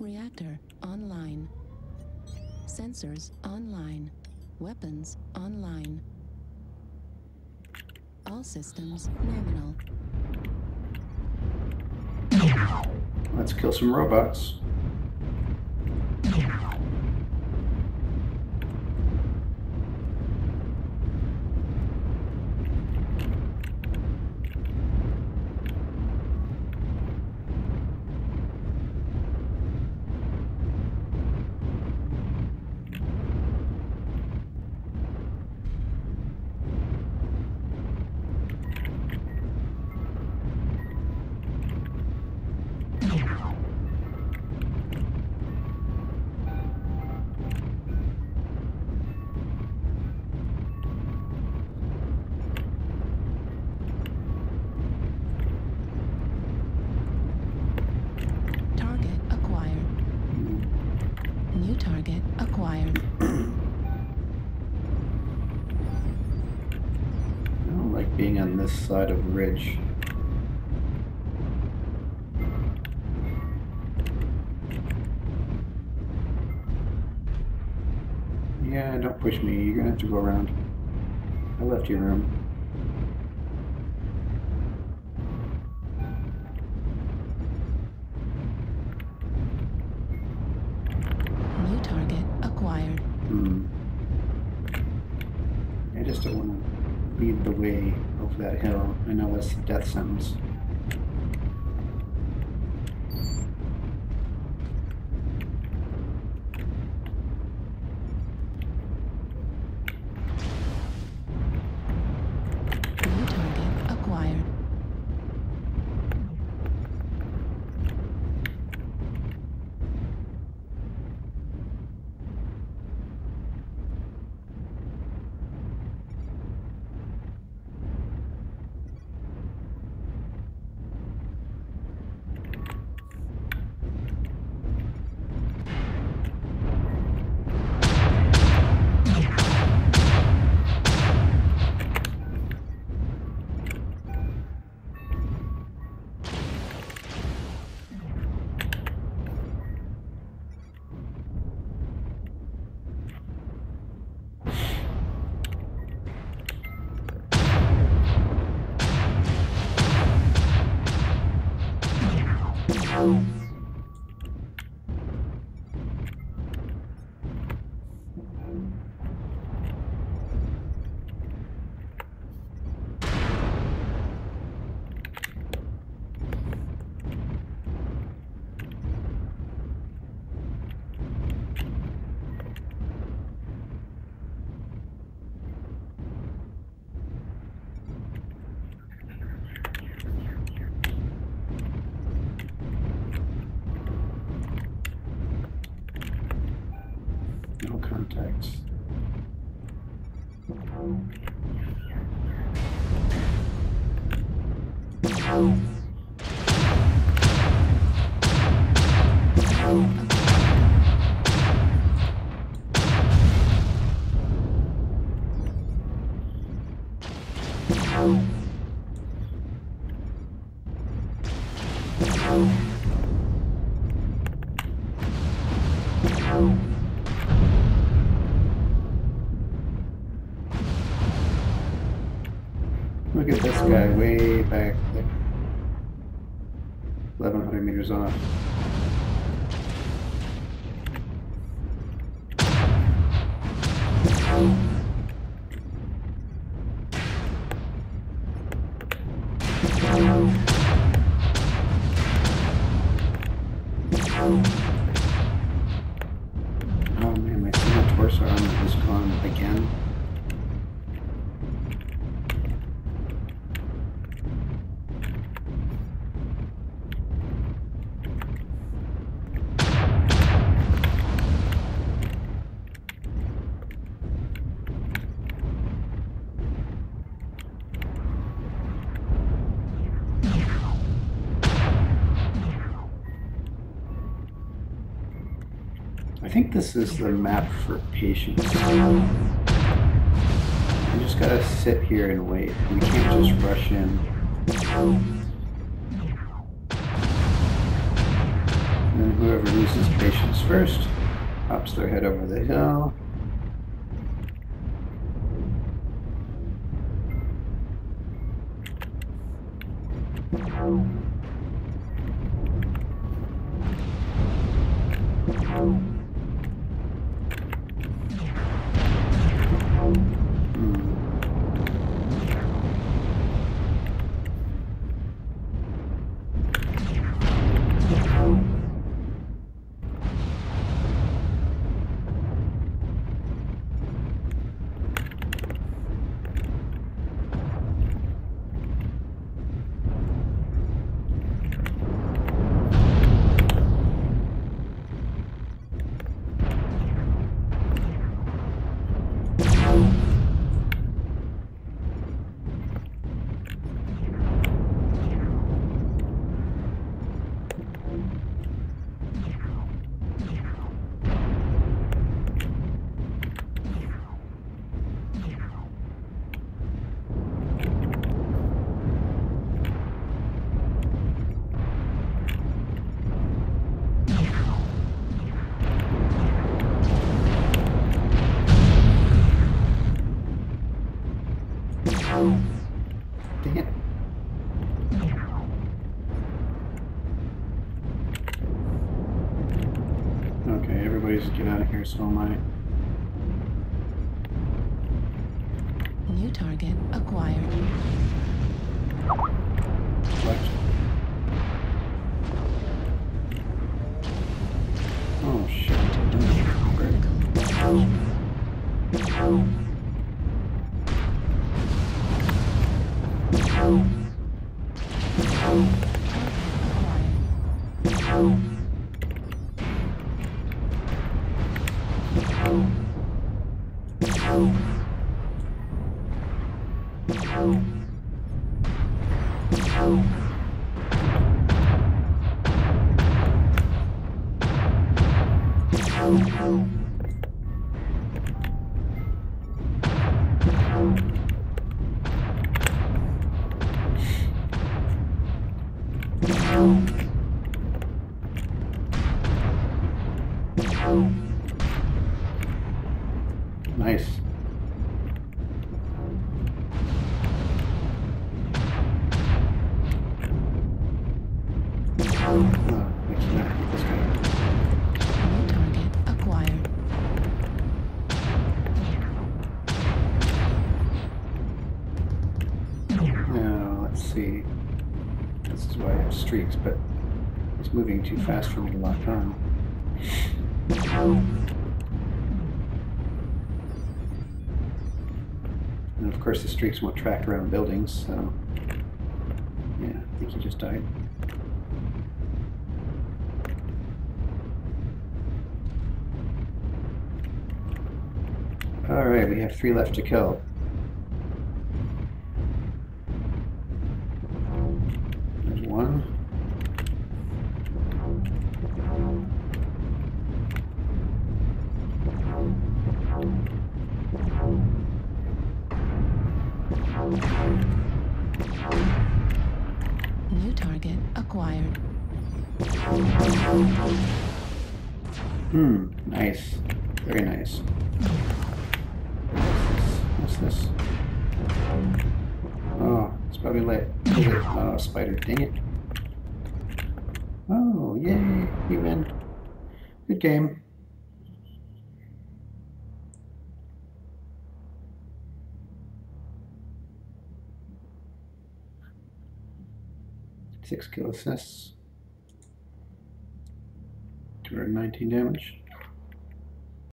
Reactor online. Sensors online. Weapons online. All systems nominal. Let's kill some robots. Target acquired. New target acquired. I don't like being on this side of the ridge. Yeah, don't push me. You're gonna have to go around. I left your room. New target acquired. Hmm. I just don't want to lead the way over that hill. I know that's the death sentence. New target acquired. No contacts. Look at this guy way back there. 1100 meters off. Oh think this is the map for patience. You just gotta sit here and wait. We can't just rush in. And then whoever loses patience first pops their head over the hill. Hmm. Dang it. Okay, everybody's get out of here, so am I. New target acquired. Oh, have streaks, but it's moving too fast for me to lock on. And of course, the streaks won't track around buildings, so. Yeah, I think he just died. Alright, we have three left to kill. There's one. Hmm, nice. Very nice. What's this? Oh, it's probably lit. Oh, spider. Dang it. Oh, yay. We win. Good game. Six kill assists. 219 damage.